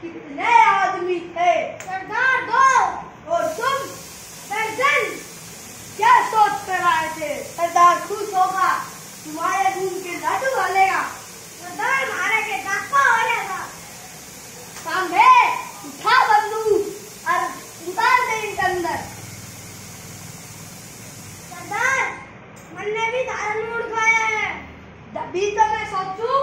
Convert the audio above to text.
कितने आदमी थे सरदार दो। और तुम सरजन क्या सोच कर आए थे? सरदार खुश होगा। तुम्हारे घूम के लाडू डालेगा सरदार मारे के दाखा हो जाएगा सांभे उठा बंदूक और उतार दे इनके अंदर। सरदार, मन ने भी धारण उड़ खाया है। तभी तो मैं सोचूं